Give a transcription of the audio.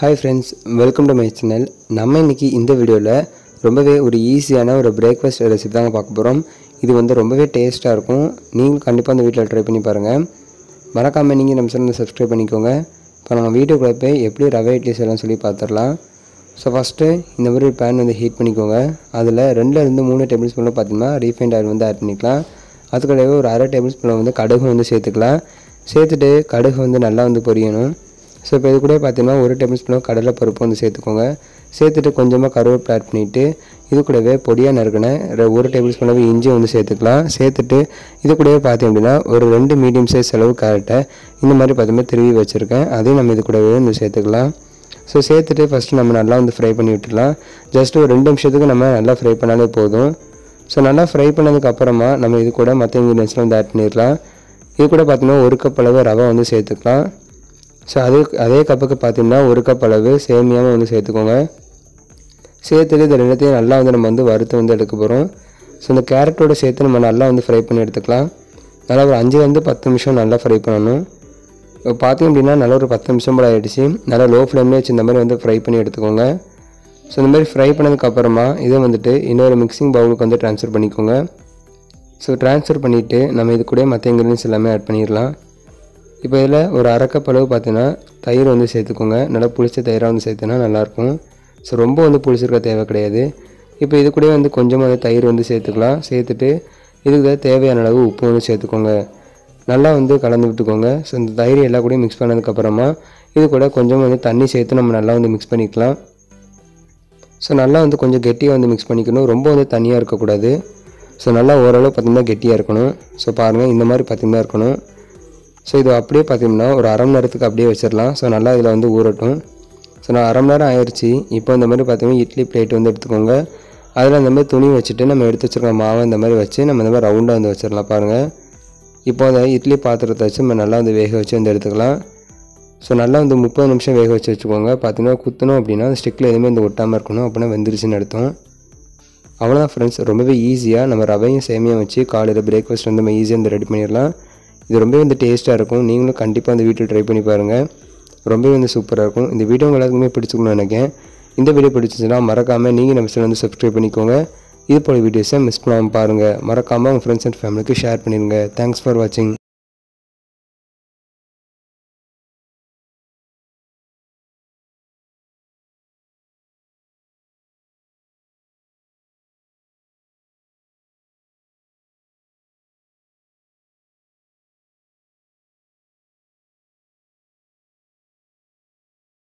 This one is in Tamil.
Hi friends welcome to my channel நம்ம இன்னைக்கு இந்த வீடியோவில் ரொம்பவே ஒரு ஈஸியான ஒரு பிரேக்ஃபாஸ்ட் ரெசிபி தாங்க பார்க்க போகிறோம் இது வந்து ரொம்பவே டேஸ்ட்டாக இருக்கும். நீங்களும் கண்டிப்பாக அந்த வீட்டில் ட்ரை பண்ணி பாருங்கள் மறக்காமல் நீங்கள் நம்ம சேனலை சப்ஸ்கிரைப் பண்ணிக்கோங்க. இப்போ நம்ம வீடியோக்குள்ளே போய் எப்படி ரவை இட்லி செய்யலாம் சொல்லி பார்த்துடலாம் ஸோ ஃபஸ்ட்டு இந்த மாதிரி ஒரு பேன் வந்து ஹீட் பண்ணிக்கோங்க. அதில் ரெண்டுலேருந்து மூணு டேபிள் ஸ்பூனில் பார்த்தீங்கன்னா ரீஃபைண்ட் ஆயில் வந்து ஆட் பண்ணிக்கலாம். அதுக்கடையே ஒரு அரை டேபிள் ஸ்பூனில் வந்து கடுகு வந்து சேர்த்துக்கலாம். சேர்த்துட்டு கடுகு வந்து நல்லா வந்து பொரியணும். ஸோ இப்போ இது கூட பார்த்தீங்கன்னா ஒரு டேபிள் ஸ்பூன் கடலை பருப்பு வந்து சேர்த்துக்கோங்க. சேர்த்துட்டு கொஞ்சமாக கருவேப்பிலை ஆட் பண்ணிவிட்டு இது கூடவே பொடியாக நறுக்கின ஒரு டேபிள் ஸ்பூனாக இஞ்சி வந்து சேர்த்துக்கலாம். சேர்த்துட்டு இது கூடவே பார்த்தீங்க அப்படின்னா ஒரு ரெண்டு மீடியம் சைஸ் அளவு கேரட்டை இந்த மாதிரி பார்த்தீங்கன்னா திருவி வச்சுருக்கேன். அதையும் நம்ம இது கூடவே வந்து சேர்த்துக்கலாம். ஸோ சேர்த்துட்டு ஃபஸ்ட்டு நம்ம நல்லா வந்து ஃப்ரை பண்ணி விட்டுடலாம். ஜஸ்ட்டு ஒரு ரெண்டு நிமிஷத்துக்கு நம்ம நல்லா ஃப்ரை பண்ணாலே போதும். ஸோ நல்லா ஃப்ரை பண்ணதுக்கப்புறமா நம்ம இது கூட மற்ற இன்க்ரீடியன்ஸ்லாம் வந்து ஆட் பண்ணிடலாம். இது கூட பார்த்திங்கன்னா ஒரு கப் அளவு ரவை வந்து சேர்த்துக்கலாம். ஸோ அதே அதே கப்புக்கு பார்த்தீங்கன்னா ஒரு கப் அளவு சேமியாவும் வந்து சேர்த்துக்கோங்க. சேர்த்துட்டு இது ரெண்டுத்தையும் நல்லா வந்து நம்ம வந்து வறுத்து வந்து எடுக்க போகிறோம் ஸோ இந்த கேரட்டோட சேர்த்து நம்ம நல்லா வந்து ஃப்ரை பண்ணி எடுத்துக்கலாம். நல்லா ஒரு அஞ்சுலேருந்து பத்து நிமிஷம் நல்லா ஃப்ரை பண்ணணும். இப்போ பார்த்தீங்க அப்படின்னா நல்லா ஒரு பத்து நிமிஷம் போல் ஆகிடுச்சு நல்லா லோ ஃப்ளேம்லேயே வச்சு இந்த மாதிரி வந்து ஃப்ரை பண்ணி எடுத்துக்கோங்க. ஸோ இந்த மாதிரி ஃப்ரை பண்ணதுக்கப்புறமா இதை வந்துட்டு இன்னொரு மிக்சிங் பவுலுக்கு வந்து ட்ரான்ஸ்ஃபர் பண்ணிக்கோங்க. ஸோ ட்ரான்ஸ்ஃபர் பண்ணிவிட்டு நம்ம இது கூட மற்ற இன்க்ரீடியன்ஸ் எல்லாமே ஆட் பண்ணிடலாம். இப்போ இதில் ஒரு அரை அளவு பார்த்தீங்கன்னா தயிர் வந்து சேர்த்துக்கோங்க. நல்லா புளிச்ச தயிராக வந்து சேர்த்துனா நல்லாயிருக்கும். ஸோ ரொம்ப வந்து புளிச்சிருக்க தேவை கிடையாது. இப்போ இது கூட வந்து கொஞ்சமாக வந்து தயிர் வந்து சேர்த்துக்கலாம். சேர்த்துட்டு இதுக்கு தேவையான அளவு உப்பு வந்து சேர்த்துக்கோங்க. நல்லா வந்து கலந்து விட்டுக்கோங்க. ஸோ இந்த தயிர் எல்லா கூடயும் மிக்ஸ் பண்ணதுக்கப்புறமா இது கூட கொஞ்சம் வந்து தண்ணி சேர்த்து நம்ம நல்லா வந்து மிக்ஸ் பண்ணிக்கலாம். ஸோ நல்லா வந்து கொஞ்சம் கெட்டியாக வந்து மிக்ஸ் பண்ணிக்கணும். ரொம்ப வந்து தனியாக இருக்கக்கூடாது. ஸோ நல்லா ஓரளவு பார்த்திங்கன்னா கெட்டியாக இருக்கணும். ஸோ பாருங்கள் இந்த மாதிரி பார்த்திங்கன்னா இருக்கணும். ஸோ இது அப்படியே பார்த்தீங்கன்னா ஒரு அரை மணி நேரத்துக்கு அப்படியே வச்சிடலாம். ஸோ நல்லா இதில் வந்து ஊறட்டும். ஸோ நான் அரை மணி நேரம் ஆயிடுச்சு இப்போ இந்த மாதிரி பார்த்தீங்கன்னா இட்லி பிளேட் வந்து எடுத்துக்கோங்க. அதில் இந்த மாதிரி துணி வச்சுட்டு நம்ம எடுத்து வச்சுருக்க மாவை இந்த மாதிரி வச்சு நம்ம இந்த மாதிரி ரவுண்டாக வந்து வச்சிடலாம் பாருங்கள் இப்போ அந்த இட்லி பாத்திரத்தை வச்சு நம்ம நல்லா வந்து வேக வச்சு வந்து எடுத்துக்கலாம். ஸோ நல்லா வந்து முப்பது நிமிஷம் வேக வச்சு வச்சுக்கோங்க. பார்த்தீங்கன்னா குத்தணும் அப்படின்னா அந்த ஸ்டிக்கில் எதுவுமே வந்து ஒட்டாமல் இருக்கணும். அப்படின்னா வெந்துருச்சுன்னு அர்த்தம். அவ்வளோதான் ஃப்ரெண்ட்ஸ் ரொம்பவே ஈஸியாக நம்ம ரவையும் சேமியாக வச்சு காலையில் பிரேக்ஃபாஸ்ட் வந்து நம்ம ஈஸியாக வந்து ரெடி பண்ணிடலாம். இது ரொம்பவே வந்து டேஸ்ட்டாக இருக்கும். நீங்களும் கண்டிப்பாக அந்த வீட்டில் ட்ரை பண்ணி பாருங்கள் ரொம்பவே வந்து சூப்பராக இருக்கும். இந்த வீடியோ உங்க எல்லாத்துக்குமே பிடிச்சிக்கணும்னு நினைக்கிறேன். இந்த வீடியோ பிடிச்சிச்சுன்னா மறக்காமல் நீங்கள் நம்ம சேனல் வந்து சப்ஸ்கிரைப் பண்ணிக்கோங்க. இது போல வீடியோஸை மிஸ் பண்ணாமல் பாருங்கள் மறக்காமல் உங்கள் ஃப்ரெண்ட்ஸ் அண்ட் ஃபேமிலிக்கு ஷேர் பண்ணிடுங்க. தேங்க்ஸ் ஃபார் வாட்சிங்